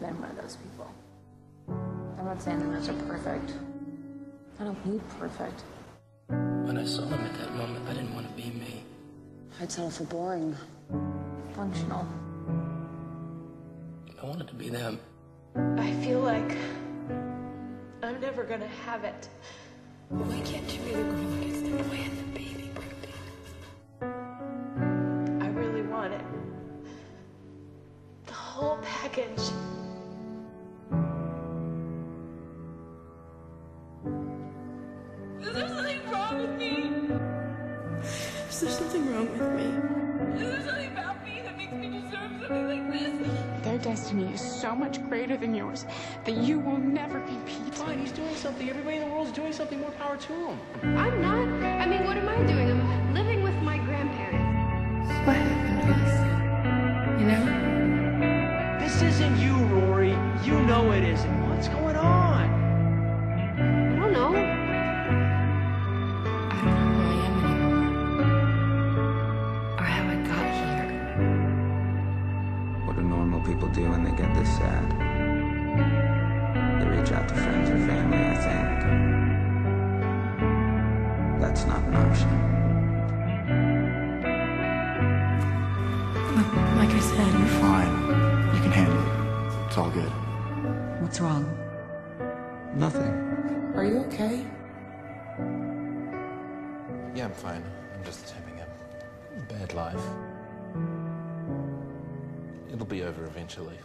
couldn't we have been one of those people? I'm not saying the rest are perfect. I don't need perfect. When I saw them at that moment, I didn't want to be me. I'd settle for boring. Functional. I wanted to be them. I feel like I'm never gonna have it. Why can't you be the girl who gets to plan the baby birthday? I really want it. The whole package. Is there something wrong with me? Is there something about me that makes me deserve something like this? Their destiny is so much greater than yours that you will never compete. Fine, he's doing something. Everybody in the world is doing something. More power to him. I'm not. I mean, what am I doing? I'm living with my grandparents. What happened to us? You know? This isn't you, Rory. You know it isn't. What's going on? What normal people do when they get this sad? They reach out to friends or family, I think. That's not an option. Look, like I said, You're fine. You can handle it. It's all good. What's wrong? Nothing. Are you okay? Yeah, I'm fine. I'm just having a bad life. It'll be over eventually.